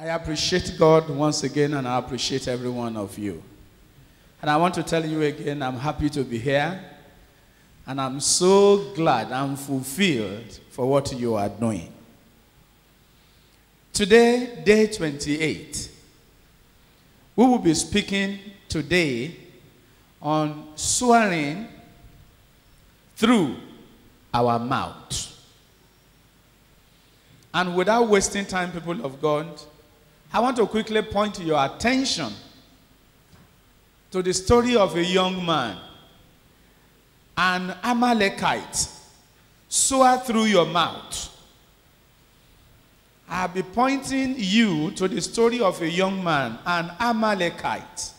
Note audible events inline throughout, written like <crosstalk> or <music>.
I appreciate God once again and I appreciate every one of you. And I want to tell you again, I'm happy to be here. And I'm so glad I'm fulfilled for what you are doing. Today, day 28, we will be speaking today on swearing through our mouth. And without wasting time, people of God, I want to quickly point your attention to the story of a young man, an Amalekite, swore through your mouth. I'll be pointing you to the story of a young man, an Amalekite,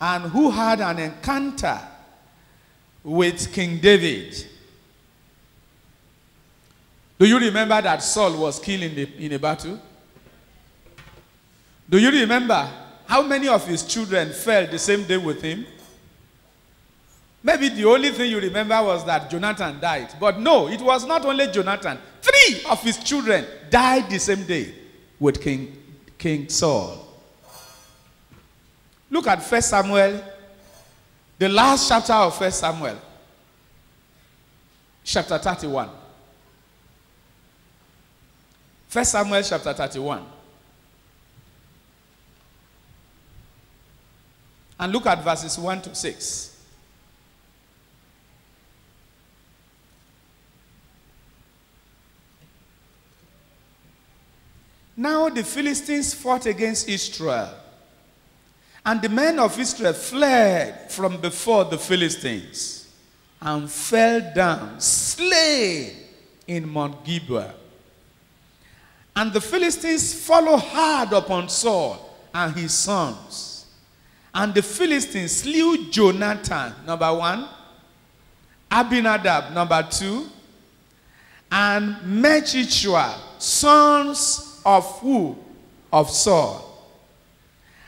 and who had an encounter with King David. Do you remember that Saul was killed in, the, in a battle? Do you remember how many of his children fell the same day with him? Maybe the only thing you remember was that Jonathan died. But no, it was not only Jonathan. Three of his children died the same day with King, King Saul. Look at 1 Samuel, the last chapter of 1 Samuel, chapter 31. 1 Samuel chapter 31. And look at verses 1 to 6. Now the Philistines fought against Israel. And the men of Israel fled from before the Philistines and fell down, slain in Mount Gilboa. And the Philistines followed hard upon Saul and his sons. And the Philistines slew Jonathan, number one, Abinadab, number two, and Malchishua, sons of who? Of Saul.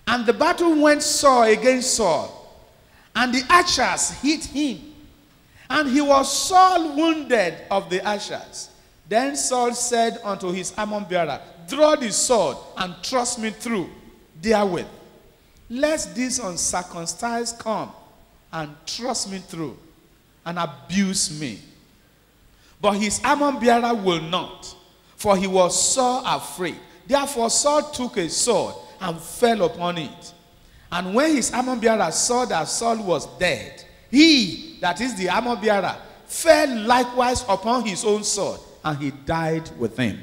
And the battle went sore against Saul, and the archers hit him, and he was sore wounded of the archers. Then Saul said unto his armor bearer, Draw the sword and thrust me through therewith. Lest this uncircumcised come and thrust me through and abuse me. But his armor bearer will not, for he was so afraid. Therefore Saul took a sword and fell upon it. And when his armor bearer saw that Saul was dead, he, that is the armor bearer, fell likewise upon his own sword, and he died with him.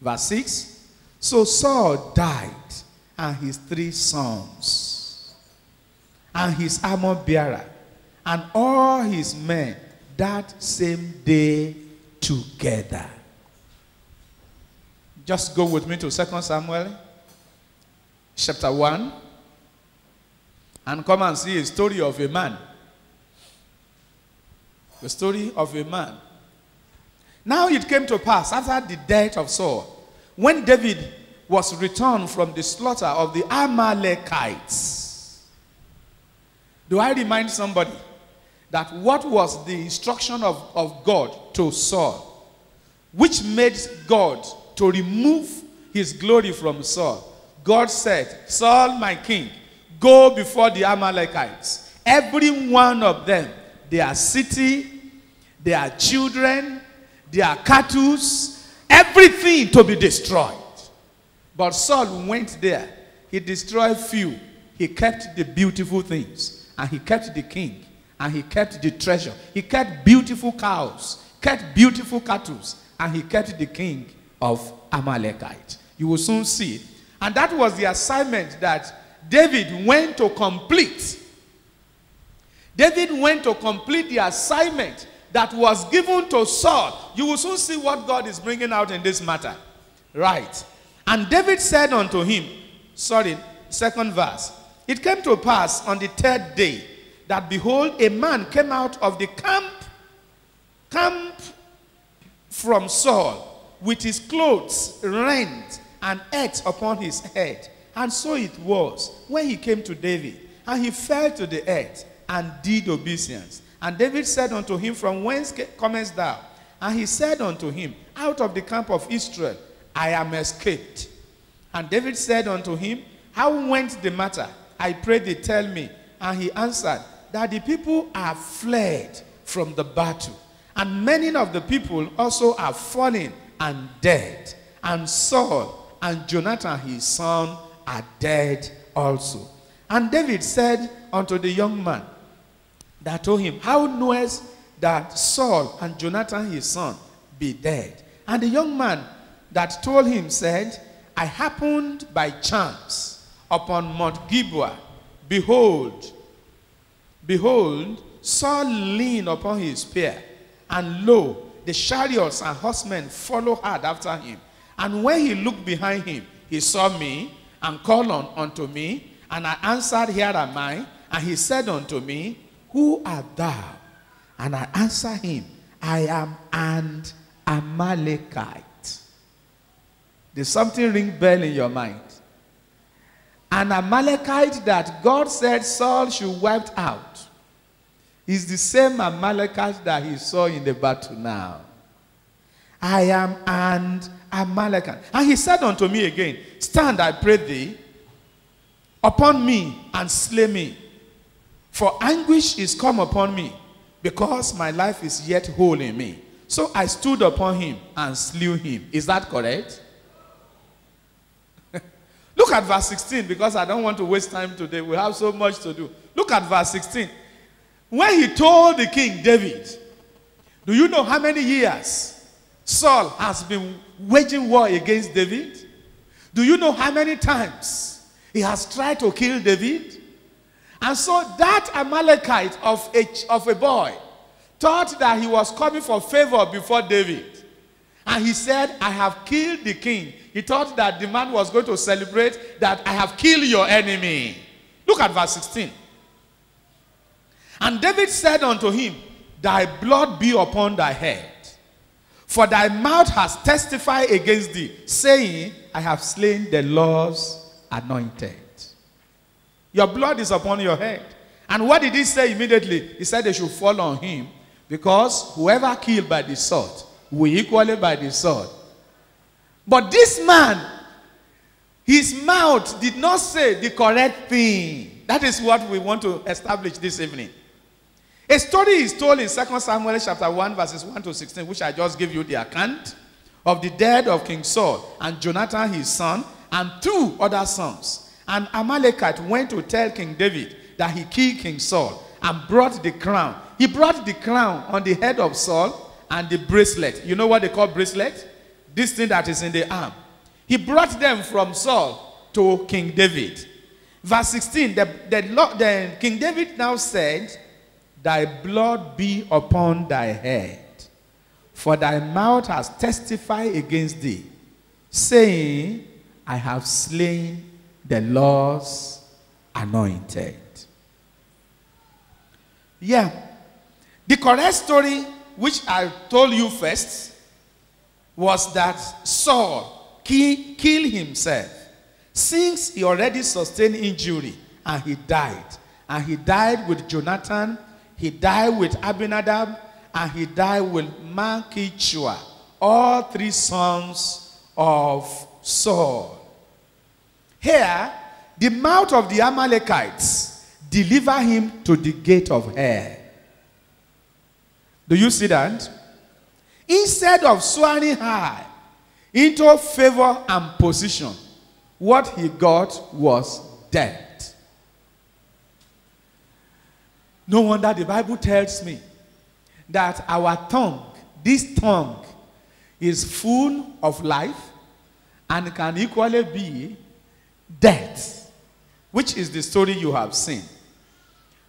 Verse 6 So Saul died, and his three sons, and his armor bearer, and all his men that same day together. Just go with me to 2 Samuel chapter 1 and come and see a story of a man. The story of a man. Now it came to pass after the death of Saul, when David was returned from the slaughter of the Amalekites. Do I remind somebody that what was the instruction of, of God to Saul, which made God to remove his glory from Saul? God said, Saul, my king, go before the Amalekites. Every one of them, their city, their children, their cattle, everything to be destroyed. But Saul went there. He destroyed few. He kept the beautiful things. And he kept the king. And he kept the treasure. He kept beautiful cows. Kept beautiful cattle. And he kept the king of Amalekite. You will soon see and that was the assignment that David went to complete. David went to complete the assignment that was given to Saul. You will soon see what God is bringing out in this matter. Right. And David said unto him, sorry, second verse. It came to pass on the third day that behold, a man came out of the camp, camp from Saul with his clothes rent and earth upon his head. And so it was when he came to David, and he fell to the earth and did obeisance. And David said unto him, From whence comest thou? And he said unto him, Out of the camp of Israel I am escaped. And David said unto him, How went the matter? I pray thee, tell me. And he answered, That the people are fled from the battle, and many of the people also are fallen and dead. And Saul and Jonathan his son are dead also. And David said unto the young man that told him, How knowest that Saul and Jonathan his son be dead? And the young man that told him said, I happened by chance upon Mount Gilboa. Behold, behold, Saul leaned upon his spear, and lo, the chariots and horsemen follow hard after him. And when he looked behind him, he saw me and called on unto me, and I answered, Here am I. And he said unto me, Who art thou? And I answered him, I am an Amalekite. Did something ring bell in your mind? An Amalekite that God said Saul should wipe out is the same Amalekite that he saw in the battle now. I am an Amalekite. And he said unto me again, Stand, I pray thee, upon me and slay me. For anguish is come upon me, because my life is yet whole in me. So I stood upon him and slew him. Is that correct? Look at verse 16 because I don't want to waste time today. We have so much to do. Look at verse 16. When he told the king David, do you know how many years Saul has been waging war against David? Do you know how many times he has tried to kill David? And so that Amalekite of a, of a boy thought that he was coming for favor before David. And he said, I have killed the king. He thought that the man was going to celebrate that I have killed your enemy. Look at verse 16. And David said unto him, Thy blood be upon thy head. For thy mouth has testified against thee, saying, I have slain the Lord's anointed. Your blood is upon your head. And what did he say immediately? He said they should fall on him because whoever killed by the sword we equally by the sword. But this man, his mouth did not say the correct thing. That is what we want to establish this evening. A story is told in 2 Samuel chapter 1, verses 1 to 16, which I just gave you the account of the death of King Saul and Jonathan his son and two other sons. And Amalekite went to tell King David that he killed King Saul and brought the crown. He brought the crown on the head of Saul and the bracelet. You know what they call bracelet? This thing that is in the arm. He brought them from Saul to King David. Verse 16, the, the, the King David now said, Thy blood be upon thy head, for thy mouth has testified against thee, saying, I have slain the Lord's anointed. Yeah. The correct story which I told you first, was that Saul kill, killed himself since he already sustained injury and he died. And he died with Jonathan, he died with Abinadab, and he died with Malchishua, all three sons of Saul. Here, the mouth of the Amalekites deliver him to the gate of hell. Do you see that? Instead of soaring high into favor and position, what he got was death. No wonder the Bible tells me that our tongue, this tongue, is full of life and can equally be death, which is the story you have seen.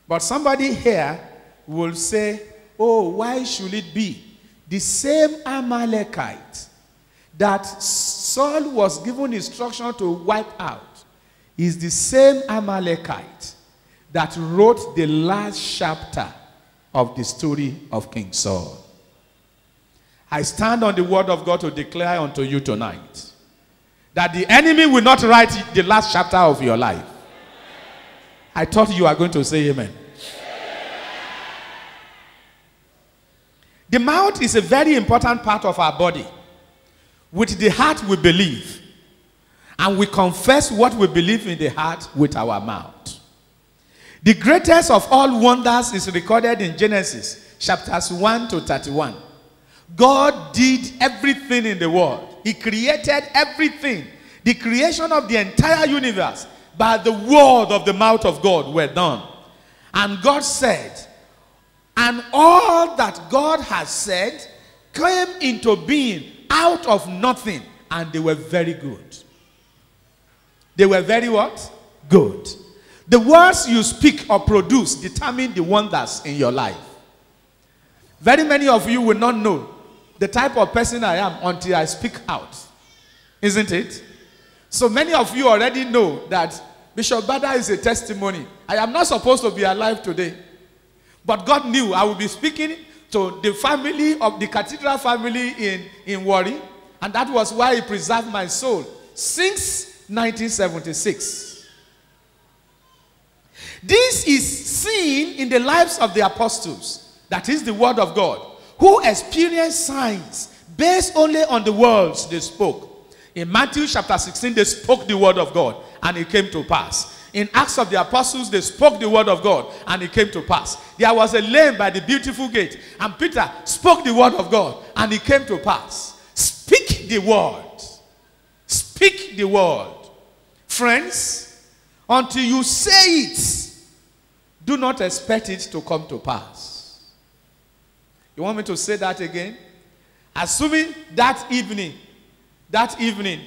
But somebody here will say, Oh, why should it be? The same Amalekite that Saul was given instruction to wipe out is the same Amalekite that wrote the last chapter of the story of King Saul. I stand on the word of God to declare unto you tonight that the enemy will not write the last chapter of your life. I thought you were going to say amen. The mouth is a very important part of our body. With the heart, we believe. and we confess what we believe in the heart with our mouth. The greatest of all wonders is recorded in Genesis chapters 1 to 31. God did everything in the world, He created everything. The creation of the entire universe by the word of the mouth of God were done. And God said, and all that God has said came into being out of nothing, and they were very good. They were very what? Good. The words you speak or produce determine the wonders in your life. Very many of you will not know the type of person I am until I speak out. Isn't it? So many of you already know that Bishop Bada is a testimony. I am not supposed to be alive today. But God knew I would be speaking to the family of the cathedral family in, in Warri. And that was why He preserved my soul since 1976. This is seen in the lives of the apostles, that is the word of God, who experienced signs based only on the words they spoke. In Matthew chapter 16, they spoke the word of God, and it came to pass. In Acts of the Apostles, they spoke the word of God, and it came to pass. There was a lame by the beautiful gate, and Peter spoke the word of God, and it came to pass. Speak the word. Speak the word. Friends, until you say it, do not expect it to come to pass. You want me to say that again? Assuming that evening, that evening,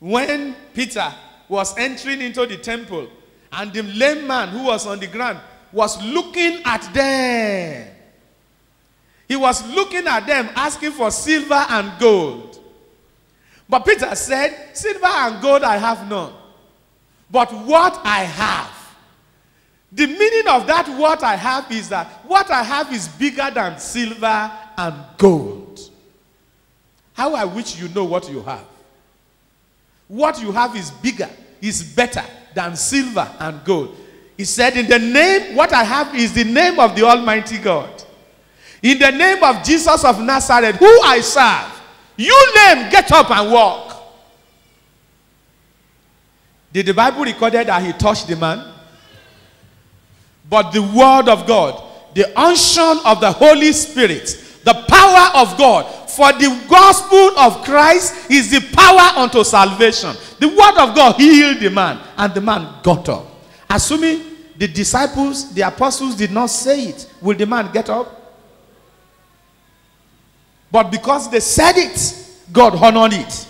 when Peter was entering into the temple, and the lame man who was on the ground was looking at them. He was looking at them, asking for silver and gold. But Peter said, Silver and gold I have none. But what I have, the meaning of that what I have is that what I have is bigger than silver and gold. How I wish you know what you have. What you have is bigger, is better than silver and gold. He said, In the name, what I have is the name of the Almighty God. In the name of Jesus of Nazareth, who I serve, you name, get up and walk. Did the Bible recorded that he touched the man? But the word of God, the unction of the Holy Spirit, the power of God for the gospel of Christ is the power unto salvation. The word of God healed the man, and the man got up. Assuming the disciples, the apostles did not say it, will the man get up? But because they said it, God honored it.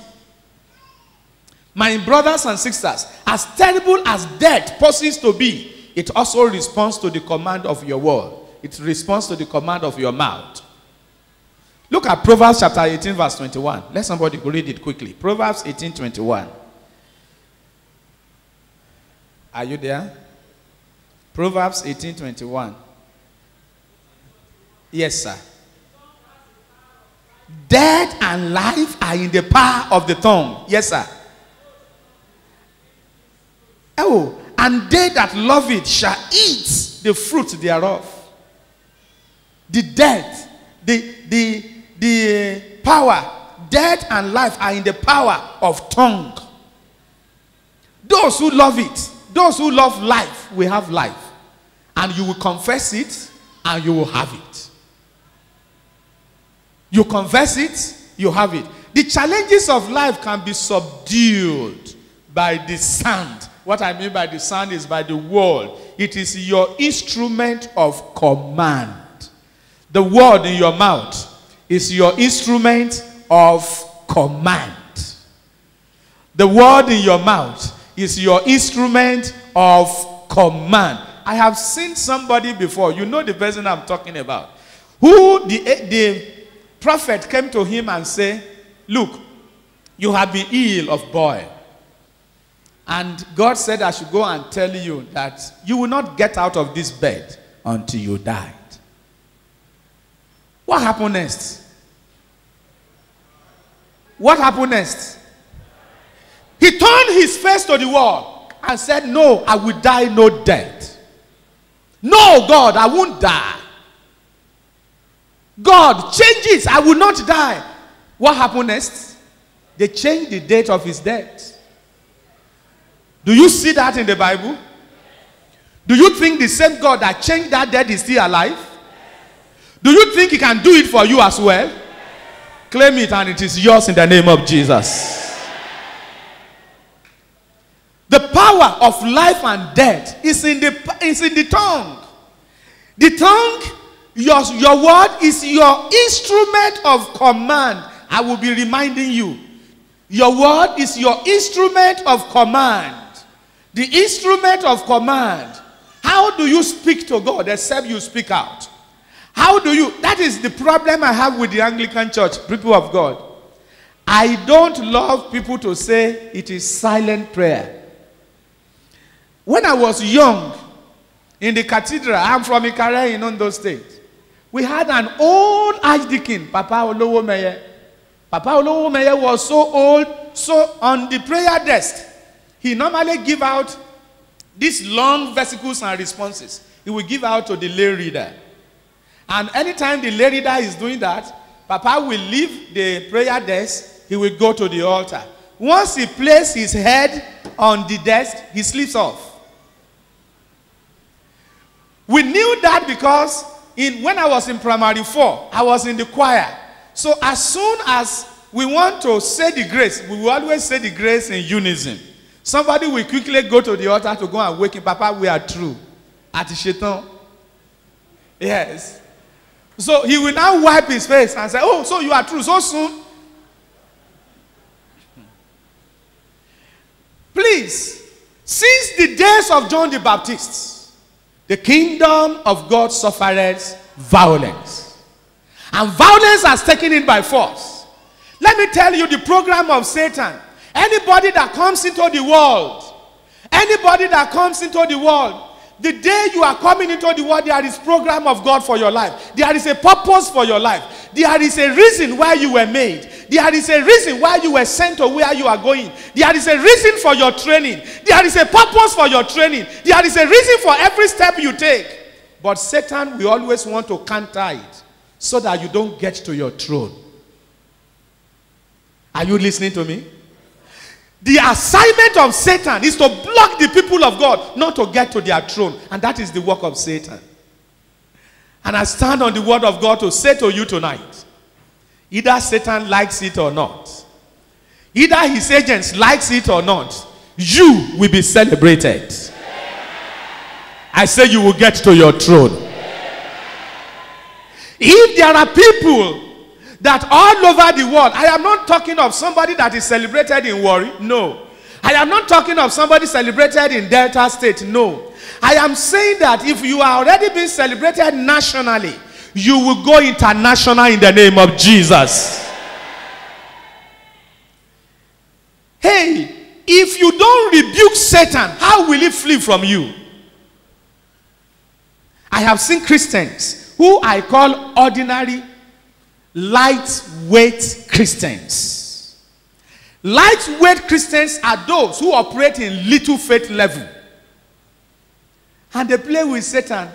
My brothers and sisters, as terrible as death poses to be, it also responds to the command of your word. It responds to the command of your mouth. Look at Proverbs chapter 18, verse 21. Let somebody read it quickly. Proverbs 18, 21. Are you there? Proverbs 18, 21. Yes, sir. Death and life are in the power of the tongue. Yes, sir. Oh, and they that love it shall eat the fruit thereof. The death, the, the, the power, death and life are in the power of tongue. Those who love it, those who love life, will have life. And you will confess it and you will have it. You confess it, you have it. The challenges of life can be subdued by the sand. What I mean by the sand is by the word. It is your instrument of command. The word in your mouth is your instrument of command. The word in your mouth is your instrument of command. I have seen somebody before, you know the person I'm talking about, who the, the prophet came to him and said, Look, you have been ill of boil. And God said, I should go and tell you that you will not get out of this bed until you died. What happened next? What happened next? He turned his face to the wall and said, No, I will die no death. No, God, I won't die. God, change it. I will not die. What happened next? They changed the date of his death. Do you see that in the Bible? Do you think the same God that changed that dead is still alive? Do you think he can do it for you as well? Claim it and it is yours in the name of Jesus. The power of life and death is in the, is in the tongue. The tongue, your, your word is your instrument of command. I will be reminding you. Your word is your instrument of command. The instrument of command. How do you speak to God except you speak out? How do you? That is the problem I have with the Anglican Church, people of God. I don't love people to say it is silent prayer. When I was young in the cathedral, I'm from Ikare in Ondo State. We had an old archdeacon, Papa Olowo Meye. Papa Olowo Meye was so old, so on the prayer desk, he normally give out these long versicles and responses. He will give out to the lay reader. And anytime the lay reader is doing that, Papa will leave the prayer desk, he will go to the altar. Once he places his head on the desk, he sleeps off. We knew that because in, when I was in primary four, I was in the choir. So as soon as we want to say the grace, we will always say the grace in unison. Somebody will quickly go to the altar to go and wake him. Papa, we are true. At Shetan. Yes. So he will now wipe his face and say, Oh, so you are true so soon? Please, since the days of John the Baptist, the kingdom of God suffered violence. And violence has taken it by force. Let me tell you the program of Satan. Anybody that comes into the world, anybody that comes into the world, the day you are coming into the world, there is a program of God for your life. There is a purpose for your life. There is a reason why you were made. There is a reason why you were sent to where you are going. There is a reason for your training. There is a purpose for your training. There is a reason for every step you take. But Satan will always want to counter it so that you don't get to your throne. Are you listening to me? The assignment of Satan is to block the people of God not to get to their throne. And that is the work of Satan. And I stand on the word of God to say to you tonight either Satan likes it or not, either his agents likes it or not, you will be celebrated. I say you will get to your throne. If there are people that all over the world, I am not talking of somebody that is celebrated in Warri. no. I am not talking of somebody celebrated in Delta State, no. I am saying that if you are already being celebrated nationally, you will go international in the name of Jesus. Hey, if you don't rebuke Satan, how will he flee from you? I have seen Christians who I call ordinary lightweight Christians. Lightweight Christians are those who operate in little faith level. And they play with Satan.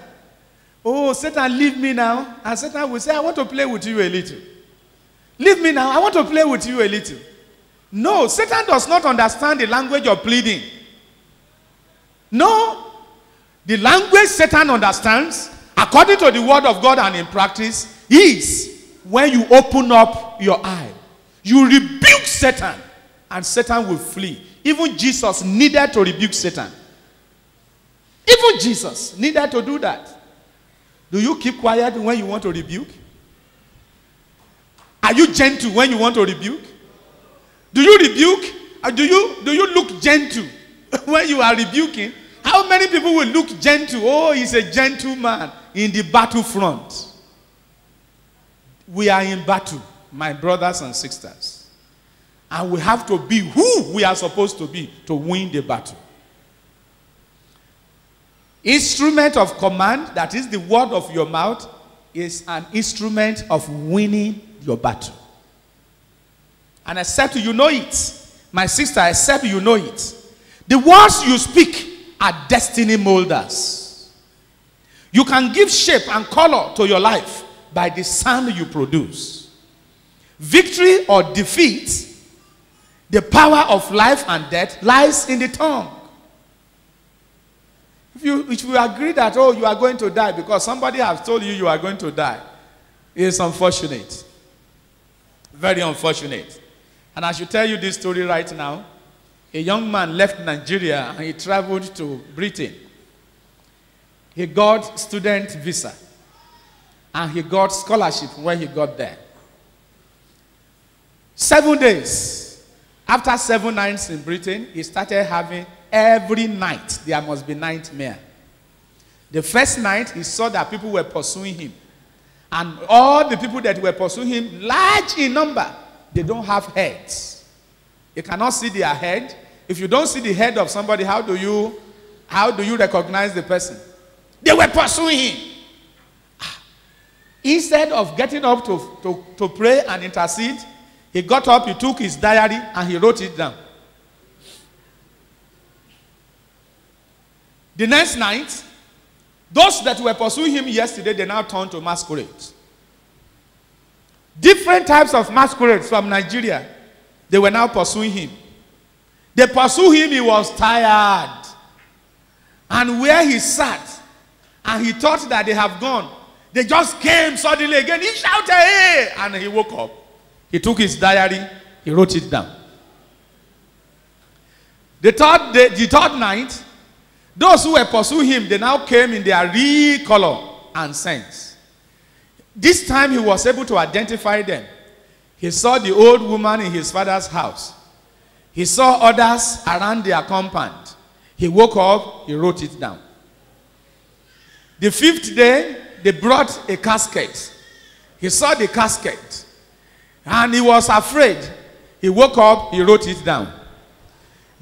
Oh, Satan, leave me now. And Satan will say, I want to play with you a little. Leave me now. I want to play with you a little. No, Satan does not understand the language of pleading. No. The language Satan understands, according to the word of God and in practice, is when you open up your eye. You rebuke Satan, and Satan will flee. Even Jesus needed to rebuke Satan. Even Jesus needed to do that. Do you keep quiet when you want to rebuke? Are you gentle when you want to rebuke? Do you rebuke? Or do you do you look gentle <laughs> when you are rebuking? How many people will look gentle? Oh, he's a gentleman in the battlefront. We are in battle, my brothers and sisters. And we have to be who we are supposed to be to win the battle. Instrument of command, that is the word of your mouth, is an instrument of winning your battle. And I except you know it, my sister, except you know it, the words you speak are destiny molders. You can give shape and color to your life by the sound you produce. Victory or defeat, the power of life and death lies in the tongue. If you, if you agree that, oh, you are going to die because somebody has told you you are going to die, it's unfortunate. Very unfortunate. And I should tell you this story right now. A young man left Nigeria and he traveled to Britain. He got student visa and he got scholarship when he got there. Seven days after seven nights in Britain, he started having every night there must be nightmare. The first night he saw that people were pursuing him, and all the people that were pursuing him, large in number, they don't have heads. You cannot see their head. If you don't see the head of somebody, how do you how do you recognize the person? They were pursuing him. Instead of getting up to, to, to pray and intercede, he got up, he took his diary, and he wrote it down. The next night, those that were pursuing him yesterday, they now turned to masquerades. Different types of masquerades from Nigeria, they were now pursuing him. They pursued him, he was tired. And where he sat, and he thought that they have gone, they just came suddenly again. He shouted, hey! And he woke up. He took his diary, he wrote it down. The third, day, the third night, those who were pursuing him, they now came in their real color and sense. This time he was able to identify them. He saw the old woman in his father's house. He saw others around their compound. He woke up, he wrote it down. The fifth day, they brought a casket. He saw the casket and he was afraid. He woke up, he wrote it down.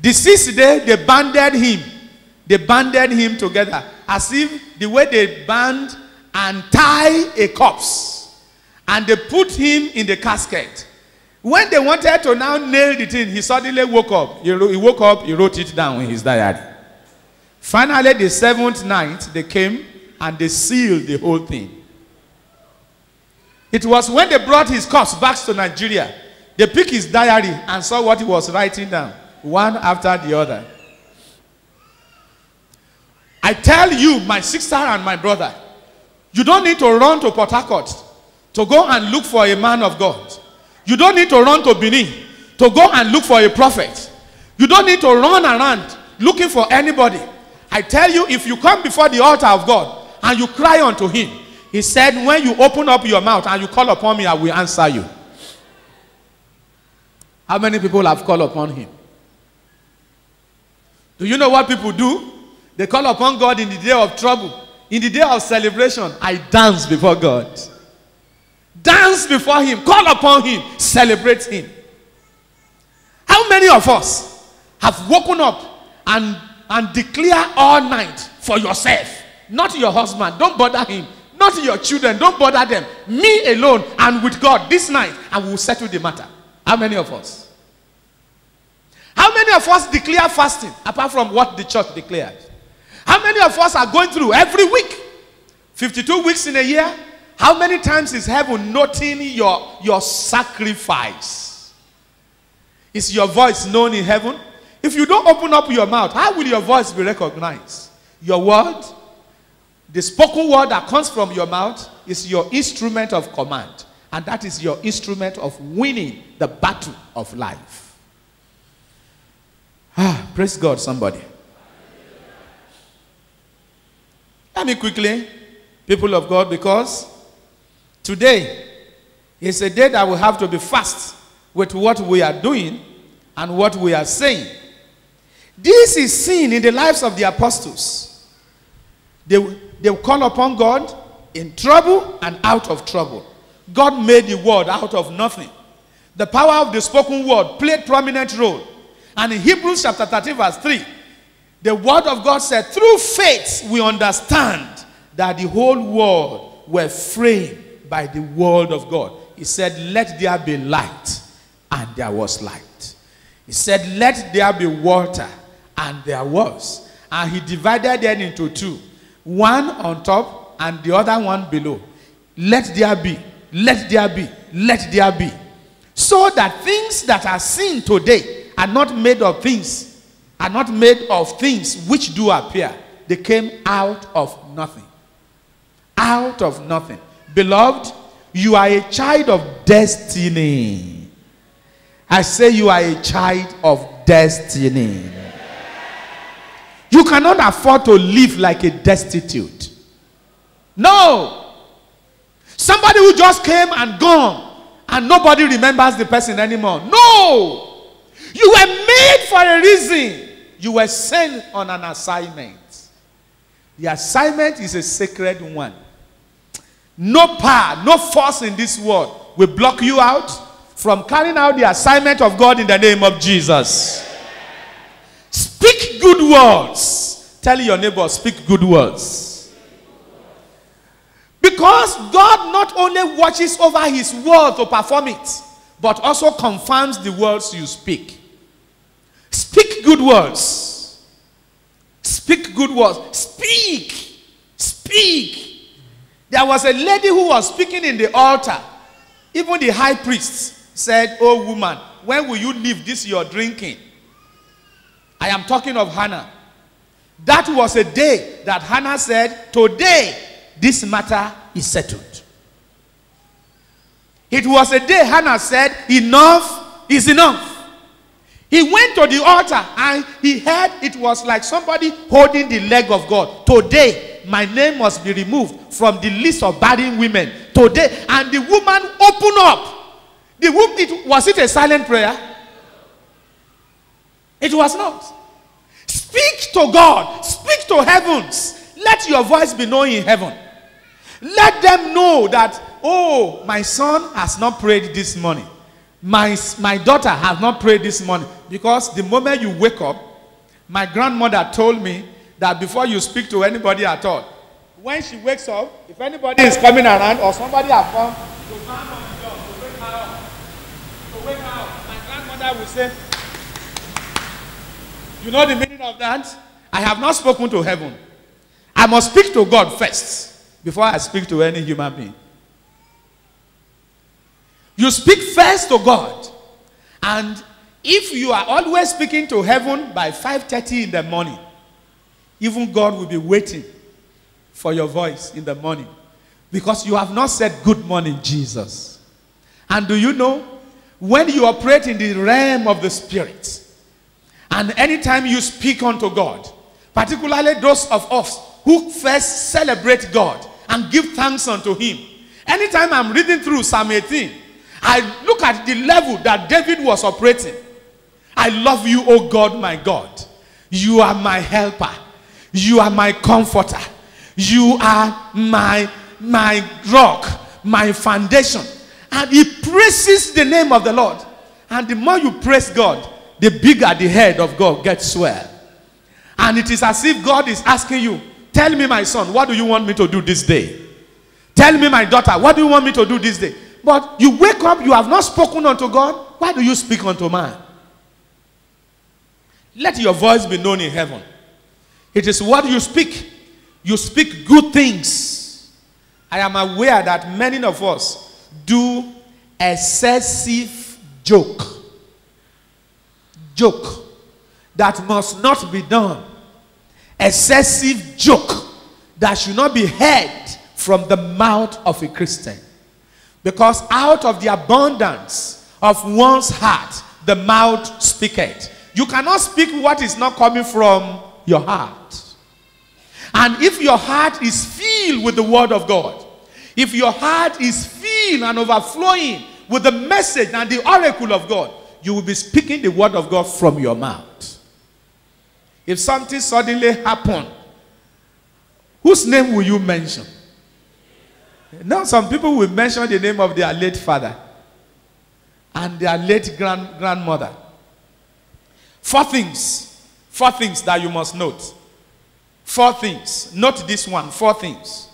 The sixth day, they banded him. They banded him together as if the way they band and tie a corpse and they put him in the casket. When they wanted to now nail the thing, he suddenly woke up. He, he woke up, he wrote it down in his diary. Finally, the seventh night, they came and they sealed the whole thing. It was when they brought his corpse back to Nigeria, they picked his diary and saw what he was writing down, one after the other. I tell you, my sister and my brother, you don't need to run to Port Harcourt to go and look for a man of God. You don't need to run to Benin to go and look for a prophet. You don't need to run around looking for anybody. I tell you, if you come before the altar of God and you cry unto him, he said, When you open up your mouth and you call upon me, I will answer you. How many people have called upon him? Do you know what people do? They call upon God in the day of trouble. In the day of celebration, I dance before God. Dance before Him, call upon Him, celebrate Him. How many of us have woken up and, and declare all night for yourself? Not your husband, don't bother him. Not your children, don't bother them. Me alone and with God this night, we will settle the matter. How many of us? How many of us declare fasting apart from what the church declared? How many of us are going through every week? 52 weeks in a year? How many times is heaven noting your, your sacrifice? Is your voice known in heaven? If you don't open up your mouth, how will your voice be recognized? Your word, the spoken word that comes from your mouth, is your instrument of command. And that is your instrument of winning the battle of life. Ah, praise God, somebody. Let me quickly, people of God, because today is a day that we have to be fast with what we are doing and what we are saying. This is seen in the lives of the apostles. They, they will call upon God in trouble and out of trouble. God made the word out of nothing. The power of the spoken word played prominent role. And in Hebrews chapter 13 verse 3, the word of God said, through faith we understand that the whole world were framed by the word of God. He said, let there be light. And there was light. He said, let there be water. And there was. And he divided them into two. One on top and the other one below. Let there be. Let there be. Let there be. So that things that are seen today are not made of things are not made of things which do appear. They came out of nothing. Out of nothing. Beloved, you are a child of destiny. I say you are a child of destiny. You cannot afford to live like a destitute. No. Somebody who just came and gone and nobody remembers the person anymore. No. You were made for a reason. You were sent on an assignment. The assignment is a sacred one. No power, no force in this world will block you out from carrying out the assignment of God in the name of Jesus. Speak good words. Tell your neighbor, speak good words. Because God not only watches over his word to perform it, but also confirms the words you speak. Speak good words. Speak good words. Speak. Speak. There was a lady who was speaking in the altar. Even the high priest said, Oh, woman, when will you leave this your drinking? I am talking of Hannah. That was a day that Hannah said, Today this matter is settled. It was a day Hannah said, Enough is enough. He went to the altar and he heard it was like somebody holding the leg of God. Today, my name must be removed from the list of barren women. Today, and the woman opened up. The woman, it, was it a silent prayer? It was not. Speak to God. Speak to heavens. Let your voice be known in heaven. Let them know that, oh, my son has not prayed this morning. My, my daughter has not prayed this morning. Because the moment you wake up, my grandmother told me that before you speak to anybody at all, when she wakes up, if anybody is coming around or somebody has come to to wake her up, to wake her up, my grandmother will say, You know the meaning of that? I have not spoken to heaven. I must speak to God first before I speak to any human being. You speak first to God. And if you are always speaking to heaven by 5:30 in the morning, even God will be waiting for your voice in the morning because you have not said good morning Jesus. And do you know when you operate in the realm of the spirit and anytime you speak unto God, particularly those of us who first celebrate God and give thanks unto him. Anytime I'm reading through Psalm 18, I look at the level that David was operating. I love you, O God, my God. You are my helper. You are my comforter. You are my, my rock, my foundation. And he praises the name of the Lord. And the more you praise God, the bigger the head of God gets swell. And it is as if God is asking you, Tell me, my son, what do you want me to do this day? Tell me, my daughter, what do you want me to do this day? But you wake up, you have not spoken unto God. Why do you speak unto man? Let your voice be known in heaven. It is what you speak. You speak good things. I am aware that many of us do excessive joke. Joke that must not be done. Excessive joke that should not be heard from the mouth of a Christian. Because out of the abundance of one's heart, the mouth speaketh. You cannot speak what is not coming from your heart. And if your heart is filled with the word of God, if your heart is filled and overflowing with the message and the oracle of God, you will be speaking the word of God from your mouth. If something suddenly happened, whose name will you mention? Now, some people will mention the name of their late father and their late grand, grandmother. Four things. Four things that you must note. Four things. Note this one. Four things.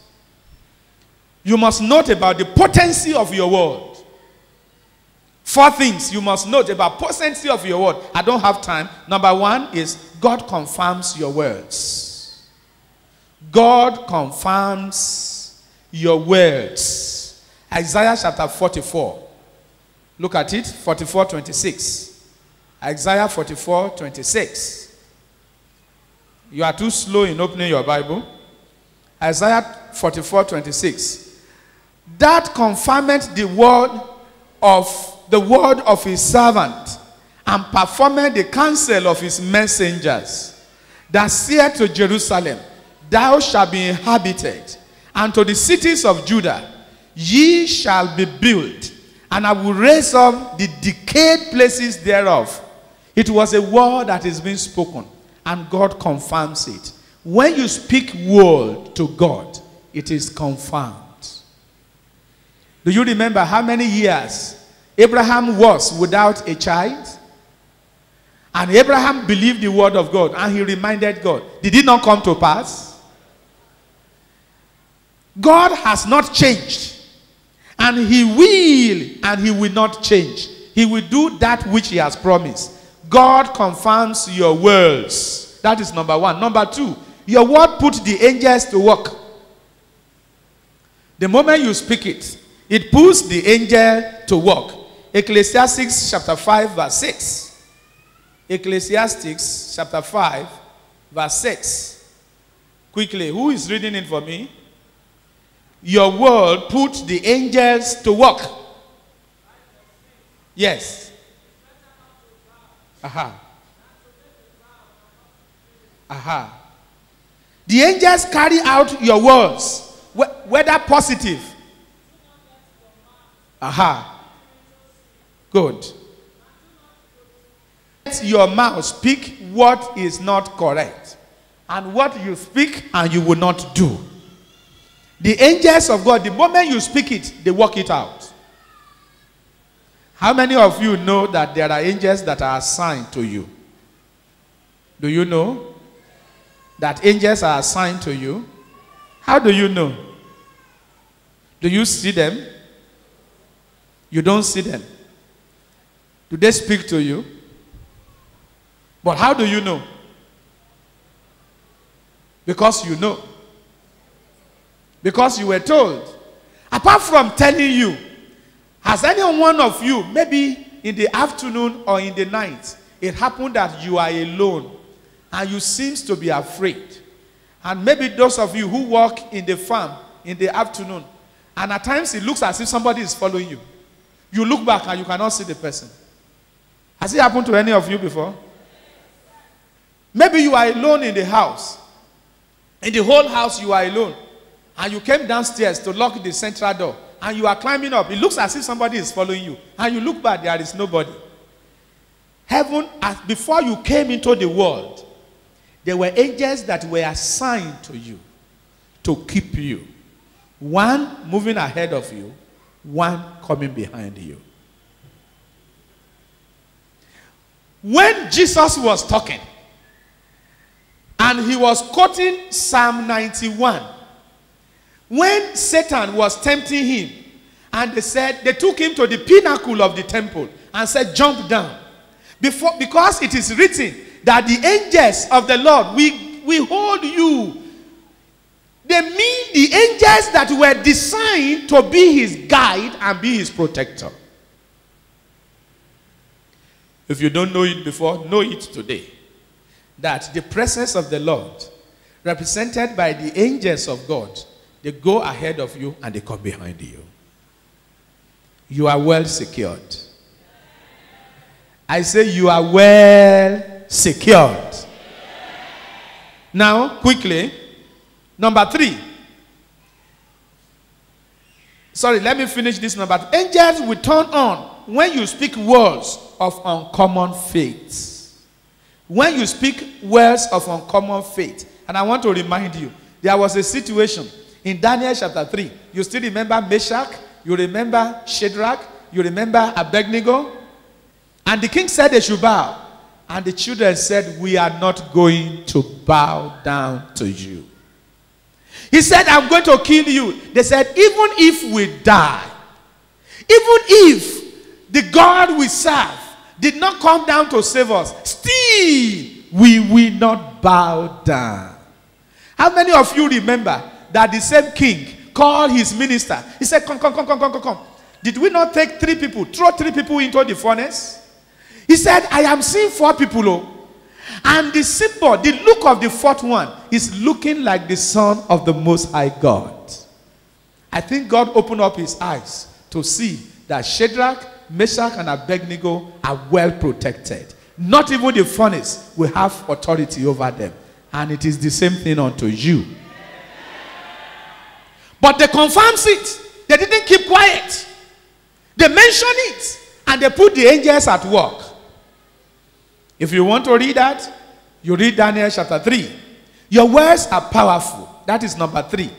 You must note about the potency of your word. Four things you must note about potency of your word. I don't have time. Number one is God confirms your words. God confirms your words. Isaiah chapter 44. Look at it, 44 26. Isaiah 44 26. You are too slow in opening your Bible. Isaiah 44 26. That confirmed the word of the word of his servant and performed the counsel of his messengers that said to Jerusalem, Thou shalt be inhabited, and to the cities of Judah, ye shall be built, and I will raise up the decayed places thereof. It was a word that is being spoken, and God confirms it. When you speak word to God, it is confirmed. Do you remember how many years Abraham was without a child? And Abraham believed the word of God and he reminded God. Did it not come to pass? God has not changed. And he will and he will not change. He will do that which he has promised. God confirms your words. That is number one. Number two, your word put the angels to work. The moment you speak it, it puts the angel to work. Ecclesiastes chapter 5, verse 6. Ecclesiastes chapter 5, verse 6. Quickly, who is reading it for me? Your word put the angels to work. Yes. Aha. Aha. The angels carry out your words, whether positive. Aha. Good. Let your mouth speak what is not correct, and what you speak and you will not do. The angels of God, the moment you speak it, they work it out. How many of you know that there are angels that are assigned to you? Do you know that angels are assigned to you? How do you know? Do you see them? You don't see them. Do they speak to you? But how do you know? Because you know. Because you were told. Apart from telling you, has any one of you, maybe in the afternoon or in the night, it happened that you are alone and you seems to be afraid? And maybe those of you who work in the farm in the afternoon, and at times it looks as if somebody is following you. You look back and you cannot see the person. Has it happened to any of you before? Maybe you are alone in the house. In the whole house, you are alone. And you came downstairs to lock the central door. And you are climbing up. It looks as if somebody is following you. And you look back, there is nobody. Heaven, as before you came into the world, there were angels that were assigned to you to keep you. One moving ahead of you, one coming behind you. When Jesus was talking, and he was quoting Psalm 91, when Satan was tempting him, and they said, they took him to the pinnacle of the temple and said, Jump down. Before, because it is written that the angels of the Lord, we, we hold you they mean the angels that were designed to be his guide and be his protector. If you don't know it before, know it today. That the presence of the Lord, represented by the angels of God, they go ahead of you and they come behind you. You are well secured. I say you are well secured. Now, quickly, Number three. Sorry, let me finish this number. Angels will turn on when you speak words of uncommon faith. When you speak words of uncommon faith. And I want to remind you, there was a situation in Daniel chapter 3. You still remember Meshach? You remember Shadrach? You remember Abednego? And the king said they should bow. And the children said, We are not going to bow down to you. He said, I'm going to kill you. They said, even if we die, even if the God we serve did not come down to save us, still we will not bow down. How many of you remember that the same king called his minister? He said, Come, come, come, come, come, come, come. Did we not take three people, throw three people into the furnace? He said, I am seeing four people. Oh. And the symbol, the look of the fourth one, is looking like the Son of the Most High God. I think God opened up his eyes to see that Shadrach, Meshach, and Abednego are well protected. Not even the furnace will have authority over them. And it is the same thing unto you. But they confirms it. They didn't keep quiet. They mention it. And they put the angels at work. If you want to read that, you read Daniel chapter 3. Your words are powerful. That is number three.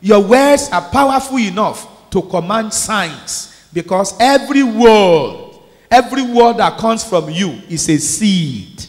Your words are powerful enough to command signs because every word, every word that comes from you is a seed.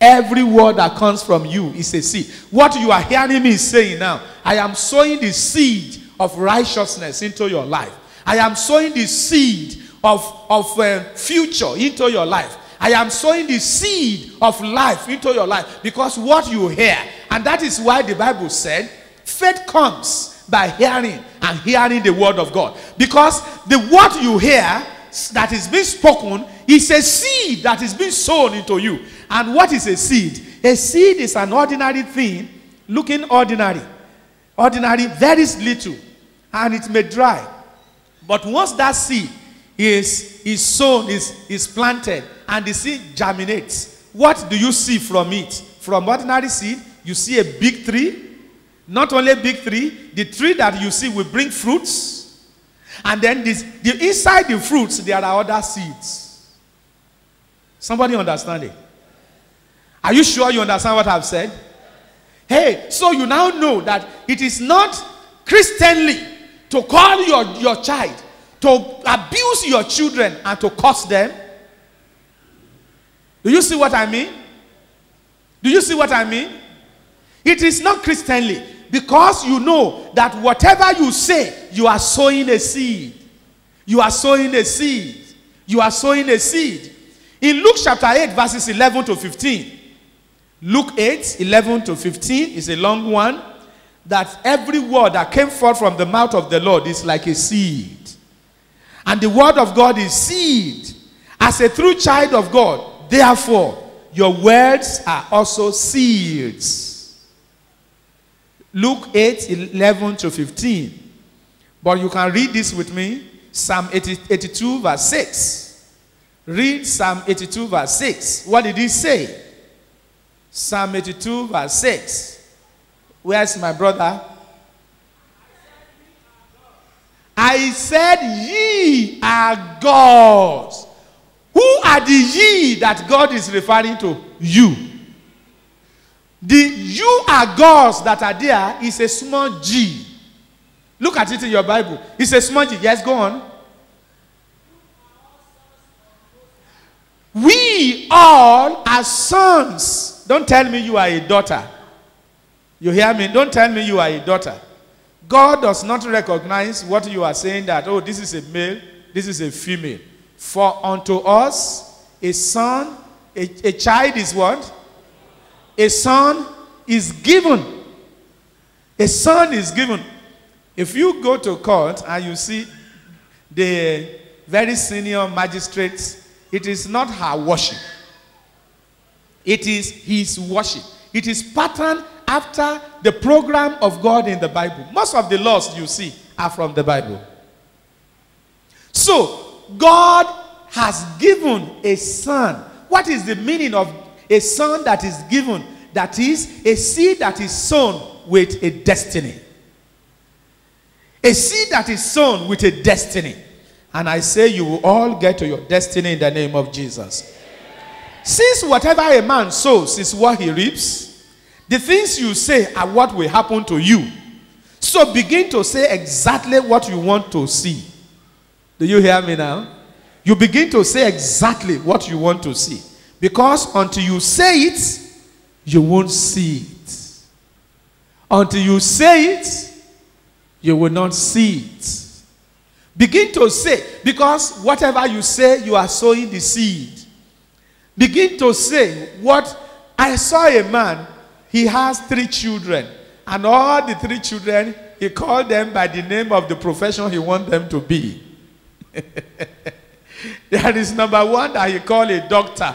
Every word that comes from you is a seed. What you are hearing me saying now, I am sowing the seed of righteousness into your life. I am sowing the seed of, of uh, future into your life. I am sowing the seed of life into your life because what you hear, and that is why the Bible said, faith comes by hearing and hearing the word of God. Because the word you hear that is being spoken is a seed that is being sown into you. And what is a seed? A seed is an ordinary thing, looking ordinary, ordinary, very little, and it may dry. But once that seed is, is sown, is, is planted, and the seed germinates, what do you see from it? From ordinary seed, you see a big tree. Not only big tree, the tree that you see will bring fruits. And then this, the, inside the fruits, there are other seeds. Somebody understand it? Are you sure you understand what I've said? Hey, so you now know that it is not Christianly to call your, your child, to abuse your children, and to curse them. Do you see what I mean? Do you see what I mean? It is not Christianly because you know that whatever you say, you are sowing a seed. You are sowing a seed. You are sowing a seed. In Luke chapter 8, verses 11 to 15, Luke 8, 11 to 15 is a long one. That every word that came forth from the mouth of the Lord is like a seed. And the word of God is seed. As a true child of God, therefore, your words are also seeds. Luke 8, 11 to 15. But you can read this with me. Psalm 80, 82, verse 6. Read Psalm 82, verse 6. What did he say? Psalm 82, verse 6. Where's my brother? I said, Ye are gods. Who are the ye that God is referring to? You. The you are gods that are there is a small g. Look at it in your Bible. It's a small g. Yes, go on. We all are sons. Don't tell me you are a daughter. You hear me? Don't tell me you are a daughter. God does not recognize what you are saying that, oh, this is a male, this is a female. For unto us, a son, a, a child is what? A son is given. A son is given. If you go to court and you see the very senior magistrates it is not her worship. It is his worship. It is patterned after the program of God in the Bible. Most of the laws you see are from the Bible. So, God has given a son. What is the meaning of a son that is given? That is a seed that is sown with a destiny. A seed that is sown with a destiny. And I say you will all get to your destiny in the name of Jesus. Since whatever a man sows is what he reaps, the things you say are what will happen to you. So begin to say exactly what you want to see. Do you hear me now? You begin to say exactly what you want to see. Because until you say it, you won't see it. Until you say it, you will not see it. Begin to say, because whatever you say, you are sowing the seed. Begin to say, what I saw a man, he has three children, and all the three children, he called them by the name of the profession he wants them to be. <laughs> there is number one that he called a doctor.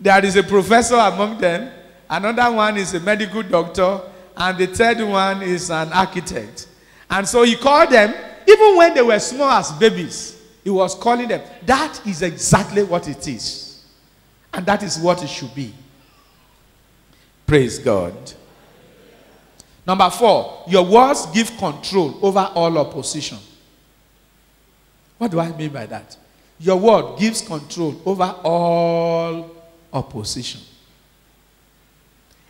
There is a professor among them, another one is a medical doctor, and the third one is an architect. And so he called them, even when they were small as babies, he was calling them. That is exactly what it is. And that is what it should be. Praise God. Number four, your words give control over all opposition. What do I mean by that? Your word gives control over all opposition.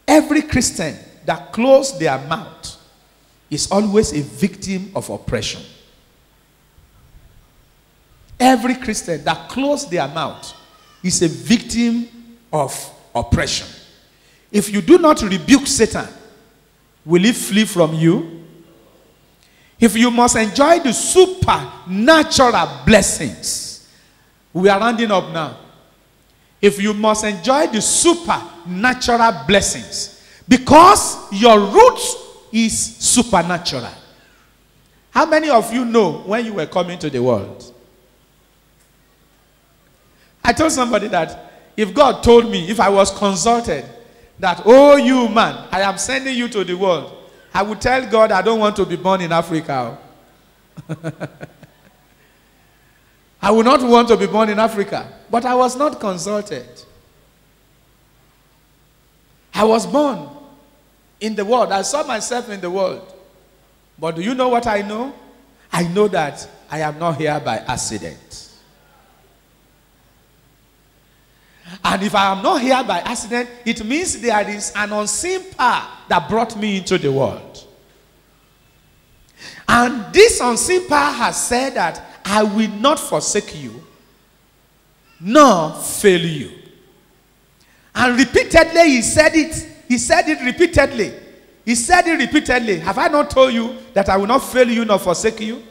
Every Christian that closes their mouth is always a victim of oppression. Every Christian that closes their mouth is a victim of oppression. If you do not rebuke Satan, will he flee from you? If you must enjoy the supernatural blessings, we are rounding up now. If you must enjoy the supernatural blessings, because your root is supernatural. How many of you know when you were coming to the world? I told somebody that if God told me, if I was consulted, that, oh, you man, I am sending you to the world, I would tell God I don't want to be born in Africa. <laughs> I would not want to be born in Africa, but I was not consulted. I was born in the world. I saw myself in the world. But do you know what I know? I know that I am not here by accident. And if I am not here by accident, it means there is an unseen power that brought me into the world. And this unseen power has said that I will not forsake you, nor fail you. And repeatedly he said it. He said it repeatedly. He said it repeatedly. Have I not told you that I will not fail you nor forsake you?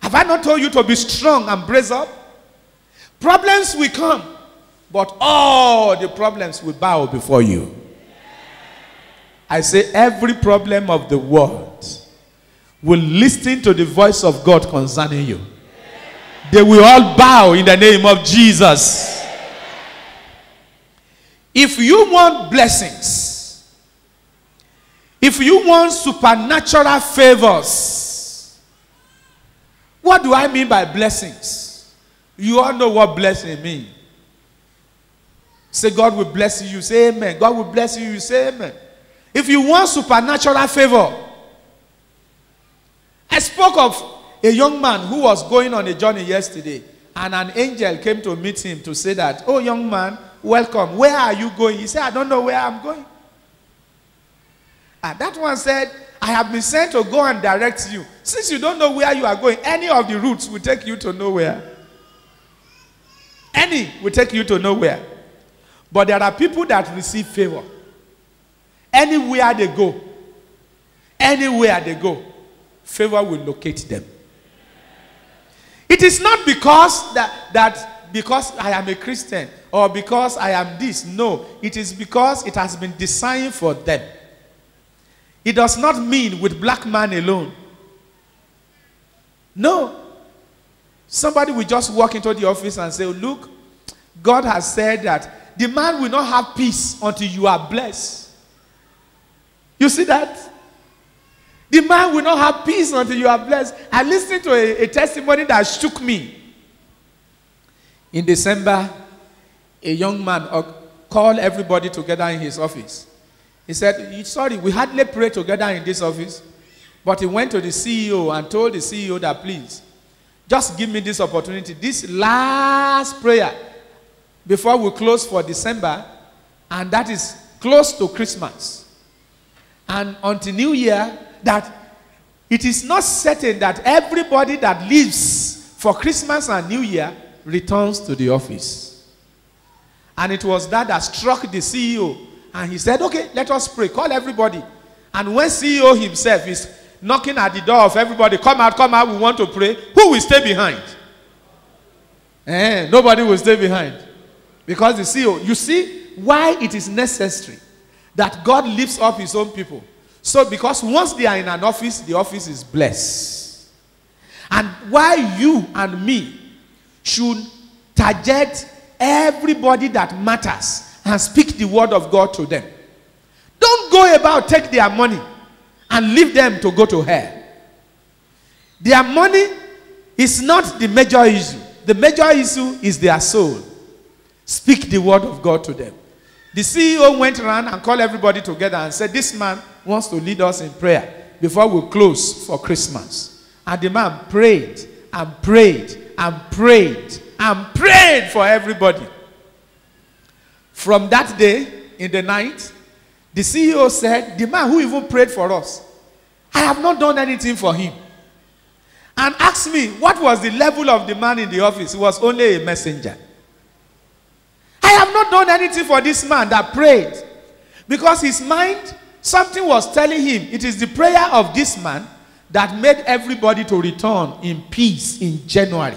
Have I not told you to be strong and brace up? Problems will come, but all the problems will bow before you. I say every problem of the world will listen to the voice of God concerning you. They will all bow in the name of Jesus. If you want blessings, if you want supernatural favors, what do I mean by blessings? You all know what blessing means. Say, God will bless you. Say, Amen. God will bless you. Say, Amen. If you want supernatural favor, I spoke of a young man who was going on a journey yesterday, and an angel came to meet him to say that, Oh, young man, welcome. Where are you going? He said, I don't know where I'm going. And that one said, I have been sent to go and direct you. Since you don't know where you are going, any of the routes will take you to nowhere. Any will take you to nowhere. But there are people that receive favor. Anywhere they go, anywhere they go, favor will locate them. It is not because that, that because I am a Christian or because I am this. No, it is because it has been designed for them. It does not mean with black man alone. No. Somebody will just walk into the office and say, Look, God has said that the man will not have peace until you are blessed. You see that? The man will not have peace until you are blessed. I listened to a, a testimony that shook me. In December, a young man uh, called everybody together in his office. He said, Sorry, we hardly pray together in this office. But he went to the CEO and told the CEO that, please, just give me this opportunity, this last prayer before we close for December, and that is close to Christmas. And until New Year, that it is not certain that everybody that leaves for Christmas and New Year returns to the office. And it was that that struck the CEO. And he said, Okay, let us pray. Call everybody. And when CEO himself is knocking at the door of everybody, come out, come out, we want to pray, who will stay behind? Eh, nobody will stay behind. Because the CEO, you see why it is necessary that God lifts up his own people. So, because once they are in an office, the office is blessed. And why you and me should target everybody that matters and speak the word of God to them. Don't go about take their money and leave them to go to hell. Their money is not the major issue. The major issue is their soul. Speak the word of God to them. The CEO went around and called everybody together and said, This man wants to lead us in prayer before we close for Christmas. And the man prayed and prayed and prayed and prayed for everybody. From that day in the night, the CEO said, The man who even prayed for us, I have not done anything for him. And asked me, What was the level of the man in the office? He was only a messenger. I have not done anything for this man that prayed. Because his mind, something was telling him, it is the prayer of this man that made everybody to return in peace in January.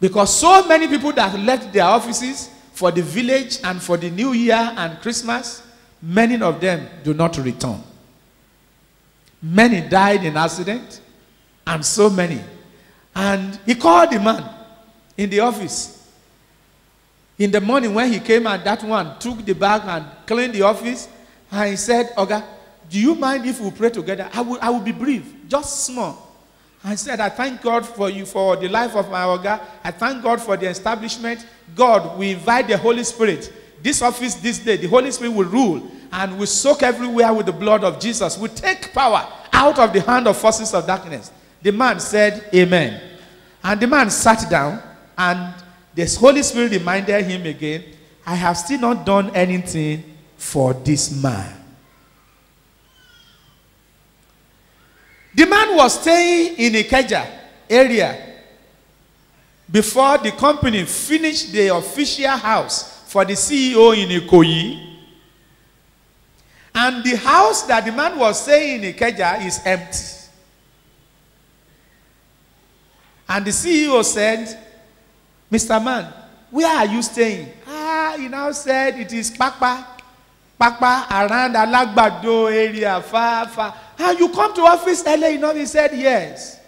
Because so many people that left their offices for the village and for the new year and Christmas, many of them do not return. Many died in accident, and so many. And he called the man in the office. In the morning when he came and that one took the bag and cleaned the office, and he said, Oga, do you mind if we pray together? I will, I will be brief, just small. I said, I thank God for you, for the life of my Oga. I thank God for the establishment. God, we invite the Holy Spirit. This office, this day, the Holy Spirit will rule and we soak everywhere with the blood of Jesus. We take power out of the hand of forces of darkness. The man said, Amen. And the man sat down, and the Holy Spirit reminded him again, I have still not done anything for this man. The man was staying in Ikeja area before the company finished the official house for the CEO in Ikoyi. And the house that the man was staying in Ikeja is empty. And the CEO said, Mr. Man, where are you staying? Ah, he now said it is Pakpa. Pakpa around Alagbado area, far, far. Ah, you come to office early enough? He said, yes.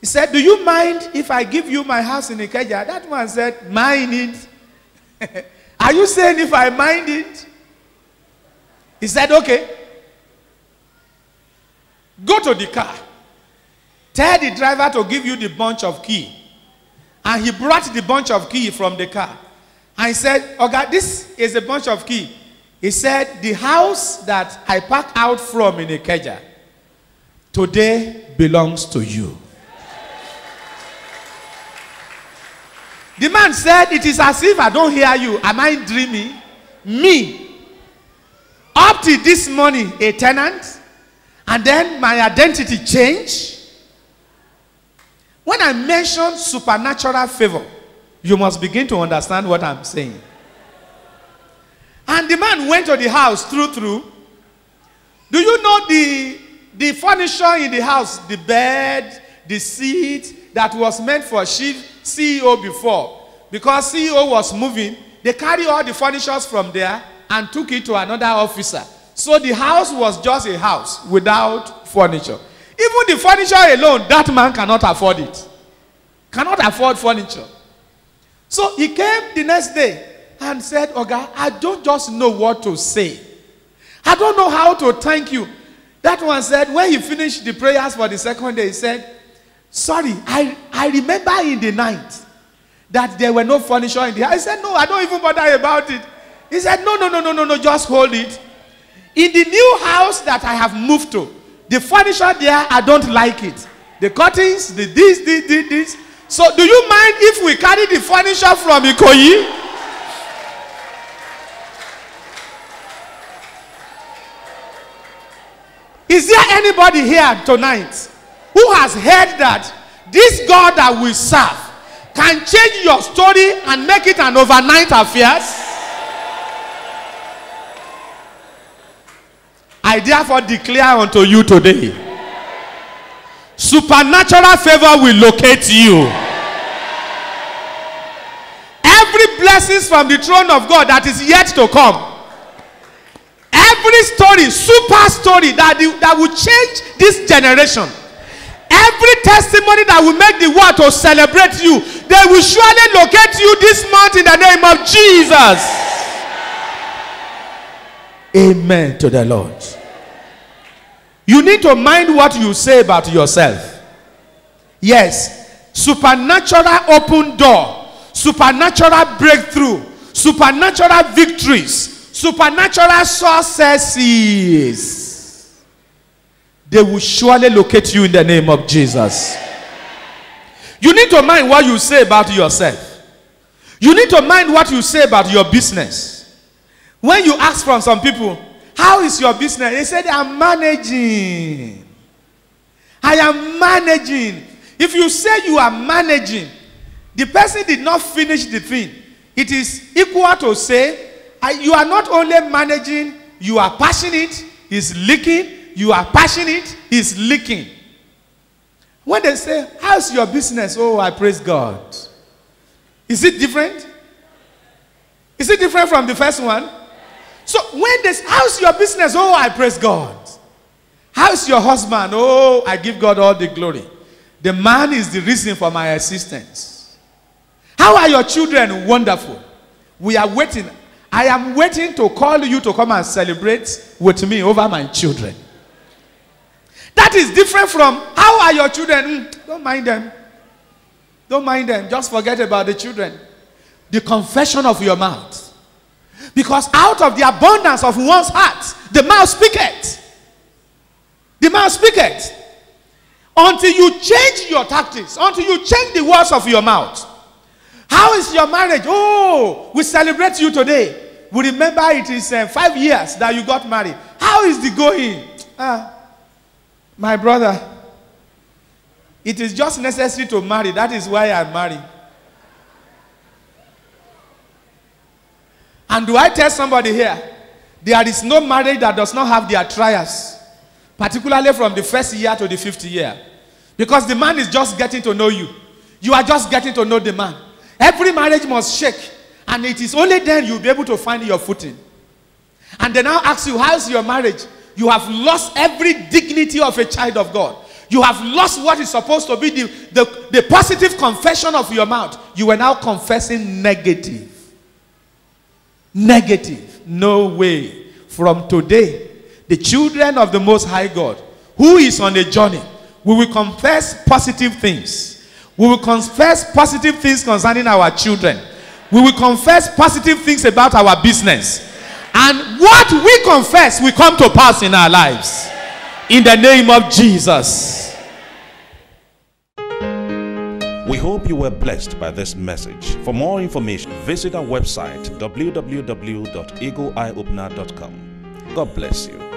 He said, do you mind if I give you my house in Ikeja? That man said, mind it. <laughs> are you saying if I mind it? He said, okay. Go to the car. Tell the driver to give you the bunch of key. And he brought the bunch of key from the car. And he said, Okay, this is a bunch of key. He said, The house that I parked out from in Ikeja today belongs to you. The man said, It is as if I don't hear you. Am I dreaming? Me, up to this morning, a tenant, and then my identity changed. When I mention supernatural favor, you must begin to understand what I'm saying. And the man went to the house through through. Do you know the the furniture in the house, the bed, the seat that was meant for CEO before? Because CEO was moving, they carry all the furnitures from there and took it to another officer. So the house was just a house without furniture. Even the furniture alone, that man cannot afford it. Cannot afford furniture. So he came the next day and said, Oga, I don't just know what to say. I don't know how to thank you. That one said, when he finished the prayers for the second day, he said, Sorry, I, I remember in the night that there were no furniture in the house. I said, No, I don't even bother about it. He said, No, no, no, no, no, no, just hold it. In the new house that I have moved to, the furniture there, I don't like it. The curtains, the this, this, this, this. So, do you mind if we carry the furniture from Ikoyi? Is there anybody here tonight who has heard that this God that we serve can change your story and make it an overnight affairs? I therefore declare unto you today supernatural favor will locate you. Every blessings from the throne of God that is yet to come. Every story, super story that, the, that will change this generation. Every testimony that will make the world to celebrate you. They will surely locate you this month in the name of Jesus. Amen to the Lord. You need to mind what you say about yourself. Yes, supernatural open door, supernatural breakthrough, supernatural victories, supernatural successes. They will surely locate you in the name of Jesus. You need to mind what you say about yourself. You need to mind what you say about your business. When you ask from some people, how is your business? They said, I'm managing. I am managing. If you say you are managing, the person did not finish the thing. It is equal to say, you are not only managing, you are passionate, is leaking, you are passionate, is leaking. When they say, How's your business? Oh, I praise God. Is it different? Is it different from the first one? So when this, how's your business? Oh, I praise God. How's your husband? Oh, I give God all the glory. The man is the reason for my existence. How are your children? Wonderful. We are waiting. I am waiting to call you to come and celebrate with me over my children. That is different from how are your children? Mm, don't mind them. Don't mind them. Just forget about the children. The confession of your mouth. Because out of the abundance of one's heart, the mouth speaketh. The mouth speaketh. Until you change your tactics, until you change the words of your mouth. How is your marriage? Oh, we celebrate you today. We remember it is uh, five years that you got married. How is the going? Ah, my brother, it is just necessary to marry. That is why I marry. And do I tell somebody here, there is no marriage that does not have their trials, particularly from the first year to the fifth year. Because the man is just getting to know you. You are just getting to know the man. Every marriage must shake. And it is only then you'll be able to find your footing. And they now ask you, How's your marriage? You have lost every dignity of a child of God. You have lost what is supposed to be the, the, the positive confession of your mouth. You are now confessing negative. Negative. No way. From today, the children of the Most High God, who is on a journey, we will confess positive things. We will confess positive things concerning our children. We will confess positive things about our business. And what we confess will come to pass in our lives. In the name of Jesus. We hope you were blessed by this message. For more information, visit our website www.eagleeyeopener.com. God bless you.